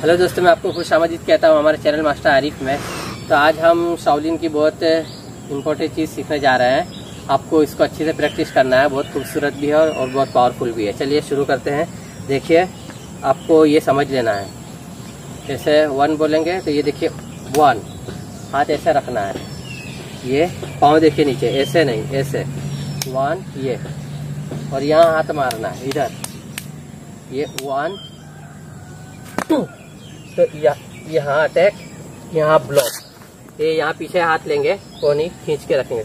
Hello दोस्तों, मैं आपको खुश आमदीद कहता हूँ। हमारे चैनल मास्टर आरिफ में। तो आज हम शाओलिन की बहुत इम्पोर्टेंट चीज़ सीखने जा रहे हैं। आपको इसको अच्छे से प्रैक्टिस करना है। बहुत खूबसूरत भी है और बहुत पावरफुल भी है। चलिए शुरू करते हैं। देखिए, आपको ये समझ लेना है। जैसे वन बोलेंगे तो ये देखिए वन हाथ ऐसे रखना है। ये पाँव देखिए नीचे, ऐसे नहीं, ऐसे। वन ये। और यहाँ हाथ मारना है, इधर। ये वन टू तो यहाँ अटैक यहाँ ब्लॉक ये यहाँ पीछे हाथ लेंगे, कोनी खींच के रखेंगे.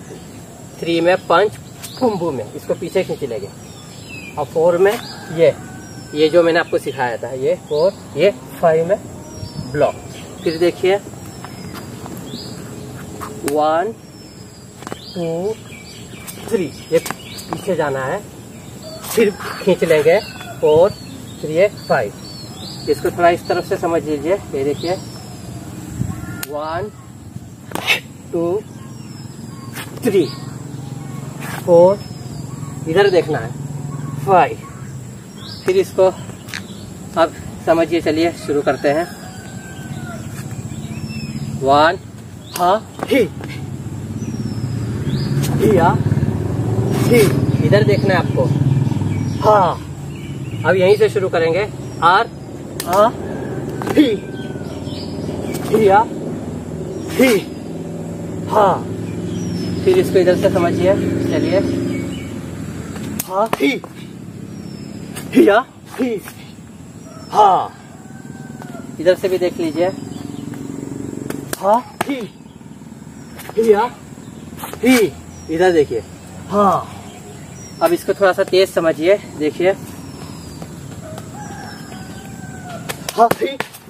थ्री में पंच कुंभू में. इसको पीछे खींच लेंगे. और फोर में ये. ये जो मैंने आपको सिखाया था, ये फोर ये फाइव में ब्लॉक फिर देखिए. वन टू थ्री ये पीछे जाना है. फिर खींच लेंगे. फोर थ्री फाइव इसको थोड़ा इस तरफ़ से समझ लीजिए। ये देखिए। वन टू थ्री फोर इधर देखना है। फाइव फिर इसको अब समझिए, चलिए शुरू करते हैं। वन हा, ही। ही इधर देखना है आपको। हा। अब यहीं से शुरू करेंगे। आर आ ही ही हा फिर इसको इधर से समझिए चलिए हा ही हिया ही हा इधर से भी देख लीजिए हा ही हिया ही इधर देखिए हाँ अब इसको थोड़ा सा तेज समझिए देखिए हा ही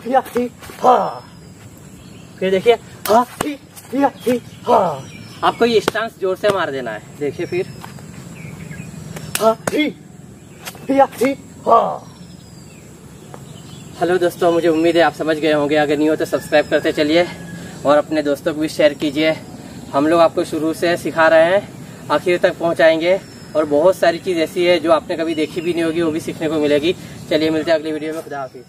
या ही। हा फिर देखिए हा ही या ही। हा आपको ये स्टांस ज़ोर से मार देना है। देखिए फिर। हा ही या ही। हा हेलो दोस्तों मुझे उम्मीद है आप समझ गए होंगे। अगर नहीं हो तो सब्सक्राइब करते चलिए और अपने दोस्तों को भी शेयर कीजिए। हम लोग आपको शुरू से सिखा रहे हैं आखिर तक पहुंचाएँगे और बहुत सारी चीज़ ऐसी है जो आपने कभी देखी भी नहीं होगी वो भी सीखने को मिलेगी। चलिए मिलते हैं अगली वीडियो में। खुदा हाफिज़।